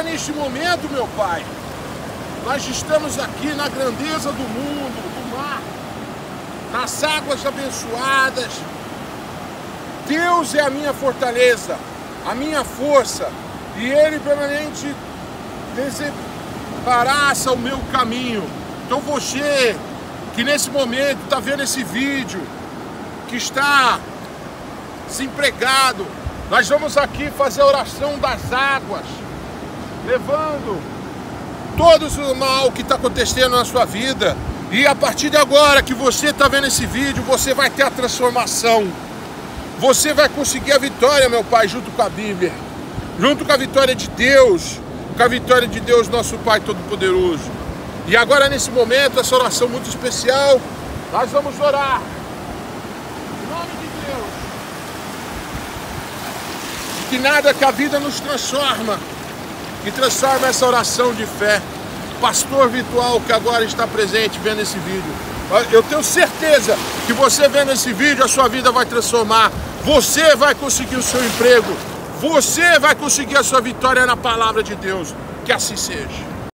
agora, neste momento, meu Pai, nós estamos aqui na grandeza do mundo, do mar, nas águas abençoadas. Deus é a minha fortaleza, a minha força, e Ele permanente desembaraça o meu caminho. Então você que nesse momento está vendo esse vídeo, que está desempregado, nós vamos aqui fazer a oração das águas, levando todos o mal que está acontecendo na sua vida. E a partir de agora que você está vendo esse vídeo, você vai ter a transformação. Você vai conseguir a vitória, meu Pai, junto com a Bíblia. Junto com a vitória de Deus. Com a vitória de Deus, nosso Pai Todo-Poderoso. E agora, nesse momento, essa oração muito especial, nós vamos orar. Em nome de Deus. Que nada que a vida nos transforma. Que transforma essa oração de fé pastor virtual que agora está presente vendo esse vídeo. Eu tenho certeza que você vendo esse vídeo, a sua vida vai transformar. Você vai conseguir o seu emprego. Você vai conseguir a sua vitória na palavra de Deus. Que assim seja.